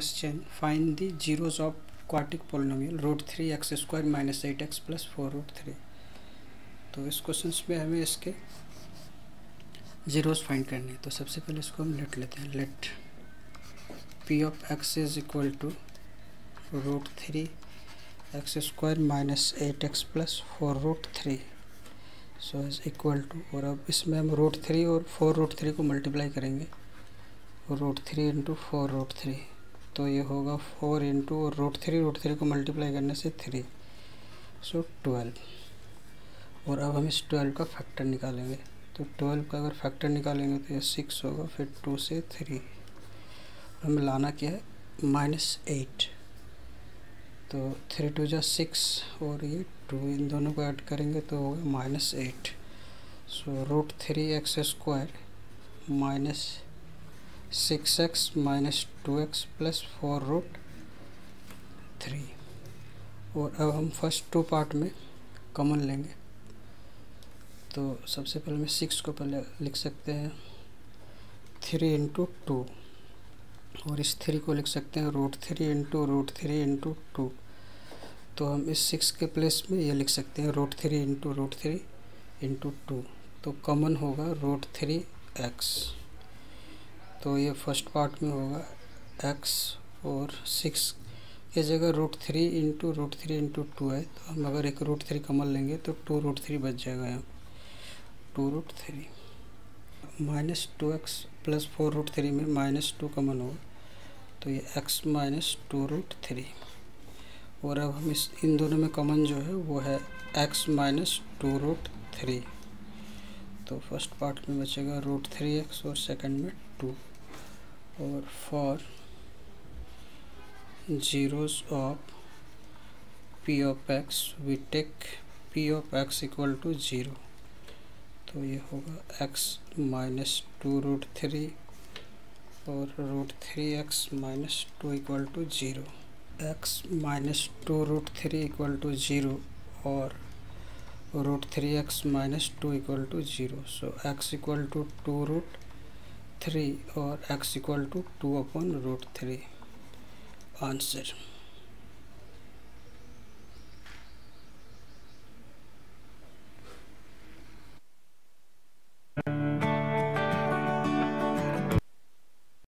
question. Find the zeros of quadratic polynomial, root three x square minus eight x plus four root three तो इस question में हमें इसके zeros find करने हैं। तो सबसे पहले इसको हम लेट लेते हैं। Let p of x is equal to root three x square minus eight x plus four root three so is equal to और अब इसमें हम रूट थ्री और फोर रूट थ्री को मल्टीप्लाई करेंगे। Root three into four root three तो ये होगा four into root three root three को मल्टीप्लाई करने से थ्री। So twelve. और अब हम इस ट्वेल्व का फैक्टर निकालेंगे। तो ट्वेल्व का अगर फैक्टर निकालेंगे तो ये सिक्स होगा, फिर टू से थ्री। हमें लाना क्या है? Minus eight. तो थ्री टू जा सिक्स और ये टू, इन दोनों को ऐड करेंगे तो होगा minus eight. So root three x square minus six x minus two x plus four root three और अब हम फ़र्स्ट टू पार्ट में कॉमन लेंगे। तो सबसे पहले मैं सिक्स को पहले लिख सकते हैं। थ्री इंटू टू और इस थ्री को लिख सकते हैं root three into root three into two तो हम इस सिक्स के प्लेस में ये लिख सकते हैं root three into root three into two तो कॉमन होगा रूट थ्री एक्स तो ये फ़र्स्ट पार्ट में होगा। एक्स और सिक्स की जगह root three into root three into two है। तो हम अगर एक रूट थ्री कमल लेंगे तो टू रूट थ्री बच जाएगा यहाँ। Two root three minus two x plus four root three में माइनस टू कमन होगा। तो ये x minus two root three और अब हम इस, इन दोनों में कॉमन जो है, वो है x minus two root three तो फ़र्स्ट पार्ट में बचेगा रूट थ्री एक्स और सेकंड में टू और for zeros of p of x, we take p of x equal to zero तो ये होगा x minus two root three और root three x minus two equal to zero x minus two root three equal to zero और root three x minus two equal to zero so x equal to two root three और x equal to two upon root three answer